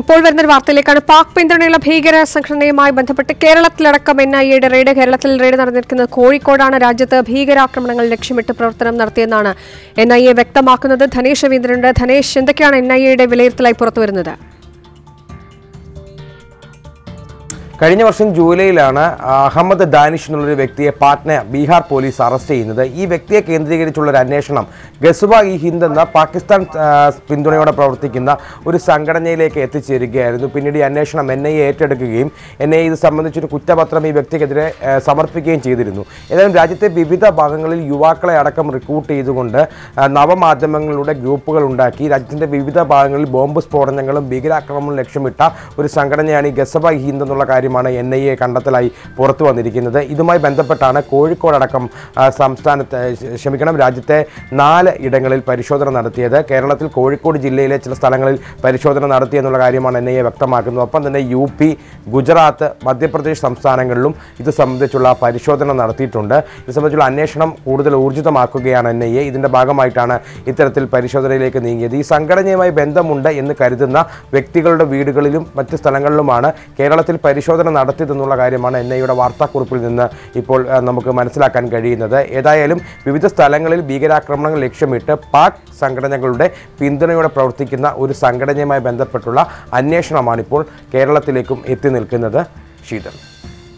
ഇപ്പോൾ വരുന്ന ഒരു വാർത്തയിലേക്കാണ്. പാക് പിന്തുണയുള്ള ഭീകര സംഘടനയുമായി ബന്ധപ്പെട്ട് കേരളത്തിലടക്കം എൻ ഐ എയുടെ റെയ്ഡ് കേരളത്തിൽ റെയ്ഡ് നടന്നിരിക്കുന്നത് കോഴിക്കോടാണ്. രാജ്യത്ത് ഭീകരാക്രമണങ്ങൾ ലക്ഷ്യമിട്ട് പ്രവർത്തനം നടത്തിയെന്നാണ് എൻ ഐ എ വ്യക്തമാക്കുന്നത്. ധനേഷ് രവീന്ദ്രനുണ്ട്. ധനേഷ് എന്തൊക്കെയാണ് എൻ ഐ എയുടെ വിലയിരുത്തലായി പുറത്തുവരുന്നത്? കഴിഞ്ഞ വർഷം ജൂലൈയിലാണ് അഹമ്മദ് ദാനിഷ് എന്നുള്ളൊരു വ്യക്തിയെ പാറ്റ്ന ബീഹാർ പോലീസ് അറസ്റ്റ് ചെയ്യുന്നത്. ഈ വ്യക്തിയെ കേന്ദ്രീകരിച്ചുള്ള ഒരു അന്വേഷണം ഗസുബ ഇ ഹിന്ദ് എന്ന പാകിസ്ഥാൻ പിന്തുണയോടെ പ്രവർത്തിക്കുന്ന ഒരു സംഘടനയിലേക്ക് എത്തിച്ചേരുകയായിരുന്നു. പിന്നീട് ഈ അന്വേഷണം എൻ ഐ എ ഏറ്റെടുക്കുകയും എൻ ഐ ഇത് സംബന്ധിച്ചൊരു കുറ്റപത്രം ഈ വ്യക്തിക്കെതിരെ സമർപ്പിക്കുകയും ചെയ്തിരുന്നു. ഏതായാലും രാജ്യത്തെ വിവിധ ഭാഗങ്ങളിൽ യുവാക്കളെ അടക്കം റിക്രൂട്ട് ചെയ്തുകൊണ്ട് നവമാധ്യമങ്ങളുടെ ഗ്രൂപ്പുകൾ ഉണ്ടാക്കി രാജ്യത്തിന്റെ വിവിധ ഭാഗങ്ങളിൽ ബോംബ് സ്ഫോടനങ്ങളും ഭീകരാക്രമണവും ലക്ഷ്യമിട്ട ഒരു സംഘടനയാണ് ഈ ഗസബ ഹിന്ദ് എന്നുള്ള കാര്യമാണ് എൻ ഐ എ കണ്ടെത്തലായി പുറത്തു വന്നിരിക്കുന്നത്. ഇതുമായി ബന്ധപ്പെട്ടാണ് കോഴിക്കോടടക്കം സംസ്ഥാനത്ത് ക്ഷമിക്കണം രാജ്യത്തെ നാല് ഇടങ്ങളിൽ പരിശോധന നടത്തിയത്. കേരളത്തിൽ കോഴിക്കോട് ജില്ലയിലെ ചില സ്ഥലങ്ങളിൽ പരിശോധന നടത്തി എന്നുള്ള കാര്യമാണ് എൻ ഐ എ വ്യക്തമാക്കുന്നത്. ഒപ്പം തന്നെ യു പി ഗുജറാത്ത് മധ്യപ്രദേശ് സംസ്ഥാനങ്ങളിലും ഇത് സംബന്ധിച്ചുള്ള പരിശോധന നടത്തിയിട്ടുണ്ട്. ഇത് സംബന്ധിച്ചുള്ള അന്വേഷണം കൂടുതൽ ഊർജിതമാക്കുകയാണ് എൻ ഐ എ ഇതിന്റെ ഭാഗമായിട്ടാണ് ഇത്തരത്തിൽ പരിശോധനയിലേക്ക് നീങ്ങിയത്. ഈ സംഘടനയുമായി ബന്ധമുണ്ട് എന്ന് കരുതുന്ന വ്യക്തികളുടെ വീടുകളിലും മറ്റ് സ്ഥലങ്ങളിലുമാണ് കേരളത്തിൽ പരിശോധന നടത്തിയതെന്നുള്ള കാര്യമാണ് എൻ ഐയുടെ വാർത്താക്കുറിപ്പിൽ നിന്ന് ഇപ്പോൾ നമുക്ക് മനസ്സിലാക്കാൻ കഴിയുന്നത്. ഏതായാലും വിവിധ സ്ഥലങ്ങളിൽ ഭീകരാക്രമണങ്ങൾ ലക്ഷ്യമിട്ട് പാക് സംഘടനകളുടെ പിന്തുണയോടെ പ്രവർത്തിക്കുന്ന ഒരു സംഘടനയുമായി ബന്ധപ്പെട്ടുള്ള അന്വേഷണമാണ് ഇപ്പോൾ കേരളത്തിലേക്കും എത്തി നിൽക്കുന്നത്. ശീതൾ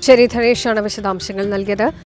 ശരി ധനേഷാണ് വിശദാംശങ്ങൾ നൽകിയത്.